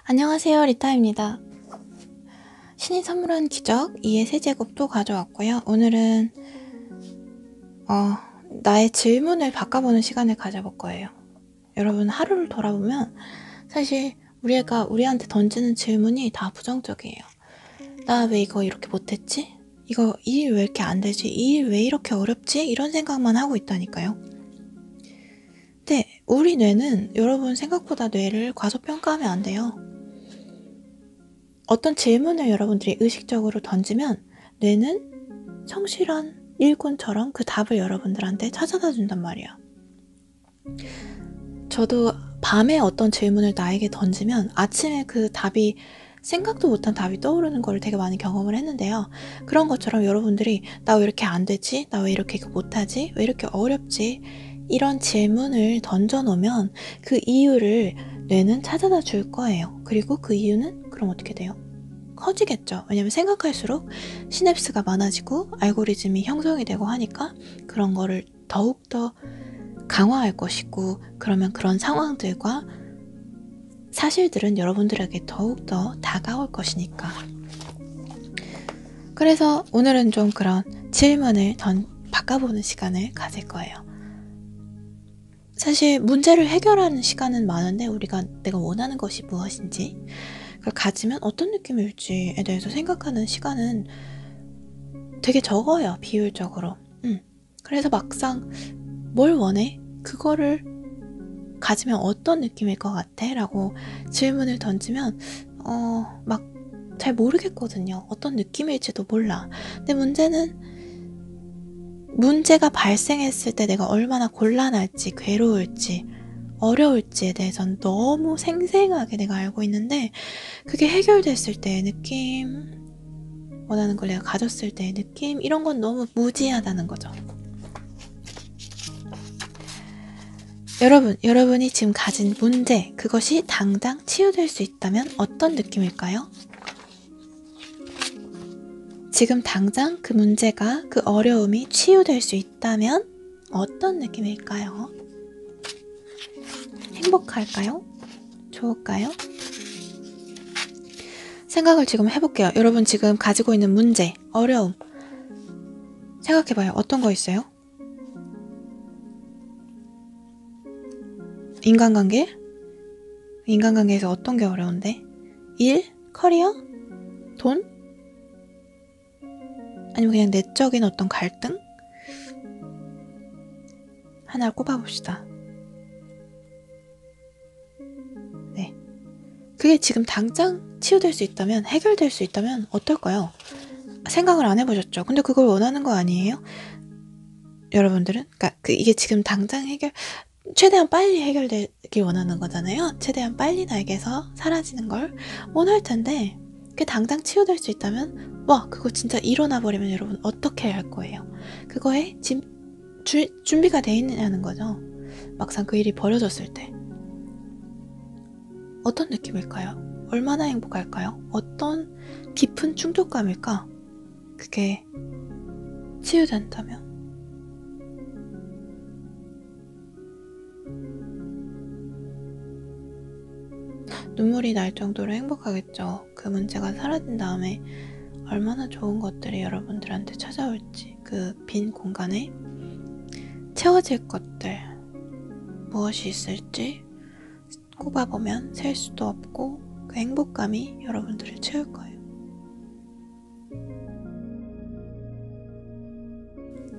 안녕하세요 리타입니다. 신이 선물한 기적 2의 세 제곱도 가져왔고요. 오늘은 어, 나의 질문을 바꿔보는 시간을 가져볼 거예요. 여러분 하루를 돌아보면 사실 우리가 우리한테 던지는 질문이 다 부정적이에요. 나 왜 이거 이렇게 못했지? 이거 이 일 왜 이렇게 안 되지? 이 일 왜 이렇게 어렵지? 이런 생각만 하고 있다니까요. 근데 우리 뇌는 여러분 생각보다 뇌를 과소평가하면 안 돼요. 어떤 질문을 여러분들이 의식적으로 던지면 뇌는 성실한 일꾼처럼 그 답을 여러분들한테 찾아다 준단 말이야. 저도 밤에 어떤 질문을 나에게 던지면 아침에 그 답이 생각도 못한 답이 떠오르는 걸 되게 많이 경험을 했는데요. 그런 것처럼 여러분들이 나 왜 이렇게 안 되지? 나 왜 이렇게 못하지? 왜 이렇게 어렵지? 이런 질문을 던져 놓으면 그 이유를 뇌는 찾아다 줄 거예요. 그리고 그 이유는 그럼 어떻게 돼요? 커지겠죠. 왜냐면 생각할수록 시냅스가 많아지고 알고리즘이 형성이 되고 하니까 그런 거를 더욱더 강화할 것이고 그러면 그런 상황들과 사실들은 여러분들에게 더욱더 다가올 것이니까. 그래서 오늘은 좀 그런 질문을 던, 바꿔보는 시간을 가질 거예요. 사실 문제를 해결하는 시간은 많은데 우리가 내가 원하는 것이 무엇인지 그걸 가지면 어떤 느낌일지에 대해서 생각하는 시간은 되게 적어요 비율적으로 음. 그래서 막상 뭘 원해? 그거를 가지면 어떤 느낌일 것 같아? 라고 질문을 던지면 어, 막 잘 모르겠거든요. 어떤 느낌일지도 몰라. 근데 문제는 문제가 발생했을 때 내가 얼마나 곤란할지, 괴로울지, 어려울지에 대해서는 너무 생생하게 내가 알고 있는데, 그게 해결됐을 때의 느낌, 원하는 걸 내가 가졌을 때의 느낌, 이런 건 너무 무지하다는 거죠. 여러분, 여러분이 지금 가진 문제, 그것이 당장 치유될 수 있다면 어떤 느낌일까요? 지금 당장 그 문제가, 그 어려움이 치유될 수 있다면 어떤 느낌일까요? 행복할까요? 좋을까요? 생각을 지금 해볼게요. 여러분 지금 가지고 있는 문제, 어려움. 생각해봐요. 어떤 거 있어요? 인간관계? 인간관계에서 어떤 게 어려운데? 일? 커리어? 돈? 아니면 그냥 내적인 어떤 갈등? 하나를 꼽아봅시다. 네. 그게 지금 당장 치유될 수 있다면, 해결될 수 있다면 어떨까요? 생각을 안 해보셨죠? 근데 그걸 원하는 거 아니에요? 여러분들은? 그러니까 그 이게 지금 당장 해결, 최대한 빨리 해결되길 원하는 거잖아요. 최대한 빨리 나에게서 사라지는 걸 원할 텐데, 그게 당장 치유될 수 있다면, 와, 그거 진짜 일어나 버리면 여러분 어떻게 할 거예요? 그거에 지, 주, 준비가 돼 있느냐는 거죠. 막상 그 일이 벌어졌을 때. 어떤 느낌일까요? 얼마나 행복할까요? 어떤 깊은 충족감일까? 그게 치유된다면. 눈물이 날 정도로 행복하겠죠. 그 문제가 사라진 다음에 얼마나 좋은 것들이 여러분들한테 찾아올지 그 빈 공간에 채워질 것들 무엇이 있을지 꼽아보면 셀 수도 없고 그 행복감이 여러분들을 채울 거예요.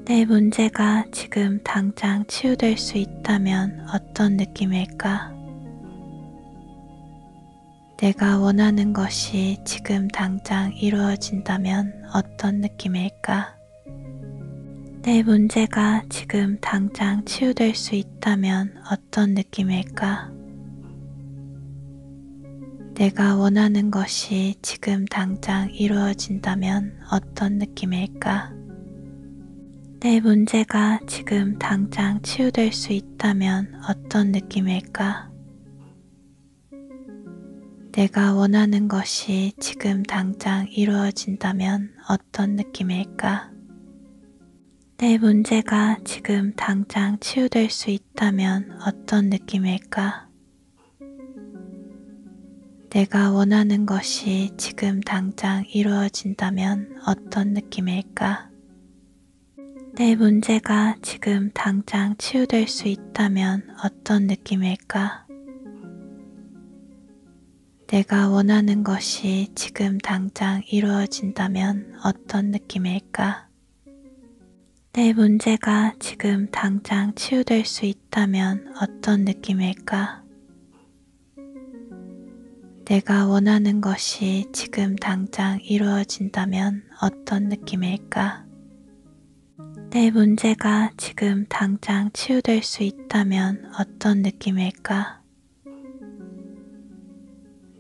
내 문제가 지금 당장 치유될 수 있다면 어떤 느낌일까? 내가 원하는 것이 지금 당장 이루어진다면 어떤 느낌일까? 내 문제가 지금 당장 치유될 수 있다면 어떤 느낌일까? 내가 원하는 것이 지금 당장 이루어진다면 어떤 느낌일까? 내 문제가 지금 당장 치유될 수 있다면 어떤 느낌일까? 내가 원하는 것이 지금 당장 이루어진다면 어떤 느낌일까? 내 문제가 지금 당장 치유될 수 있다면 어떤 느낌일까? 내가 원하는 것이 지금 당장 이루어진다면 어떤 느낌일까? 내 문제가 지금 당장 치유될 수 있다면 어떤 느낌일까? 내가 원하는 것이 지금 당장 이루어진다면 어떤 느낌일까? 내 문제가 지금 당장 치유될 수 있다면 어떤 느낌일까? 내가 원하는 것이 지금 당장 이루어진다면 어떤 느낌일까? 내 문제가 지금 당장 치유될 수 있다면 어떤 느낌일까?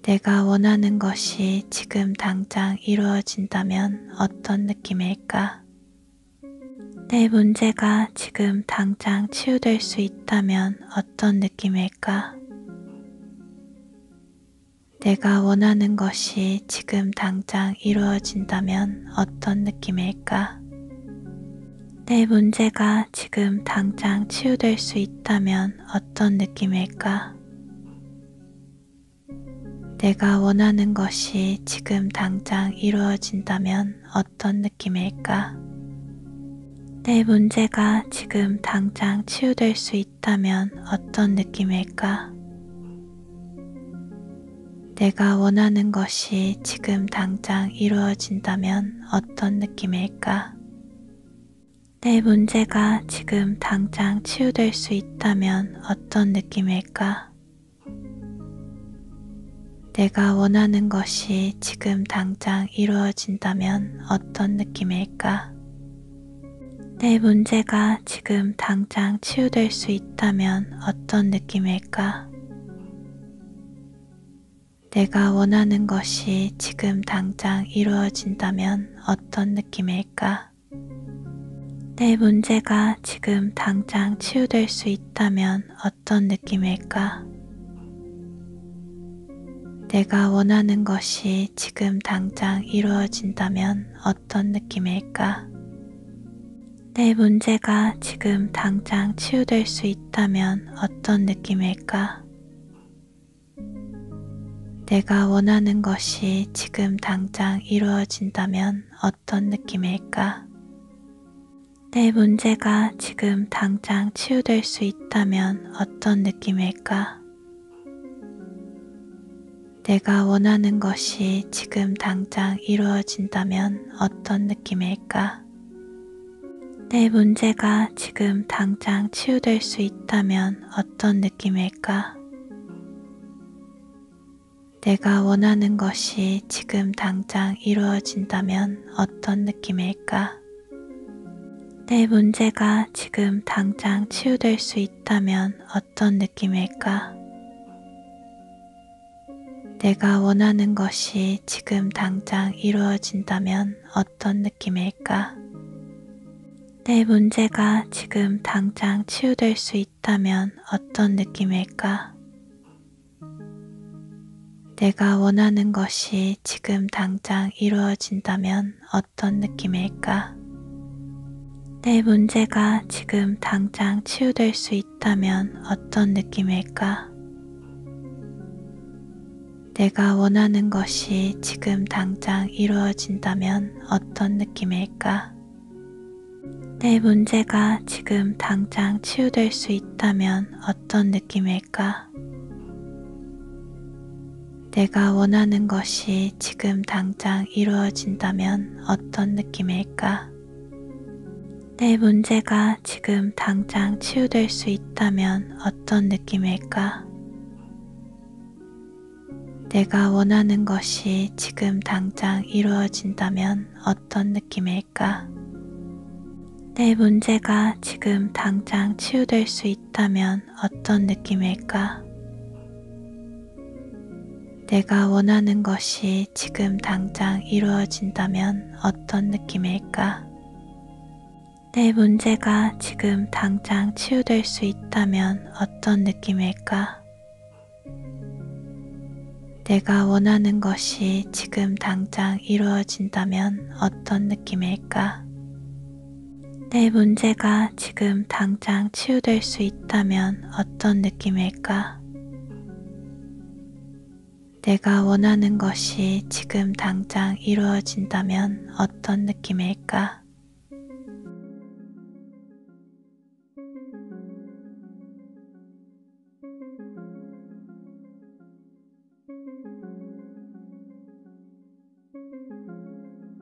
내가 원하는 것이 지금 당장 이루어진다면 어떤 느낌일까? 내 문제가 지금 당장 치유될 수 있다면 어떤 느낌일까? 내가 원하는 것이 지금 당장 이루어진다면 어떤 느낌일까? 내 문제가 지금 당장 치유될 수 있다면 어떤 느낌일까? 내가 원하는 것이 지금 당장 이루어진다면 어떤 느낌일까? 내 문제가 지금 당장 치유될 수 있다면 어떤 느낌일까? 내가 원하는 것이 지금 당장 이루어진다면 어떤 느낌일까? 내 문제가 지금 당장 치유될 수 있다면 어떤 느낌일까? 내가 원하는 것이 지금 당장 이루어진다면 어떤 느낌일까? 내 문제가 지금 당장 치유될 수 있다면 어떤 느낌일까? 내가 원하는 것이 지금 당장 이루어진다면 어떤 느낌일까? 내 문제가 지금 당장 치유될 수 있다면 어떤 느낌일까? 내가 원하는 것이 지금 당장 이루어진다면 어떤 느낌일까? 내 문제가 지금 당장 치유될 수 있다면 어떤 느낌일까? 내가 원하는 것이 지금 당장 이루어진다면 어떤 느낌일까? 내 문제가 지금 당장 치유될 수 있다면 어떤 느낌일까? 내가 원하는 것이 지금 당장 이루어진다면 어떤 느낌일까? 내 문제가 지금 당장 치유될 수 있다면 어떤 느낌일까? 내가 원하는 것이 지금 당장 이루어진다면 어떤 느낌일까? 내 문제가 지금 당장 치유될 수 있다면 어떤 느낌일까? 내가 원하는 것이 지금 당장 이루어진다면 어떤 느낌일까? 내 문제가 지금 당장 치유될 수 있다면 어떤 느낌일까? 내가 원하는 것이 지금 당장 이루어진다면 어떤 느낌일까? 내 문제가 지금 당장 치유될 수 있다면 어떤 느낌일까? 내가 원하는 것이 지금 당장 이루어진다면 어떤 느낌일까? 내 문제가 지금 당장 치유될 수 있다면 어떤 느낌일까? 내가 원하는 것이 지금 당장 이루어진다면 어떤 느낌일까? 내 문제가 지금 당장 치유될 수 있다면 어떤 느낌일까? 내가 원하는 것이 지금 당장 이루어진다면 어떤 느낌일까? 내 문제가 지금 당장 치유될 수 있다면 어떤 느낌일까? 내가 원하는 것이 지금 당장 이루어진다면 어떤 느낌일까? 내 문제가 지금 당장 치유될 수 있다면 어떤 느낌일까? 내가 원하는 것이 지금 당장 이루어진다면 어떤 느낌일까? 내 문제가 지금 당장 치유될 수 있다면 어떤 느낌일까? 내가 원하는 것이 지금 당장 이루어진다면 어떤 느낌일까?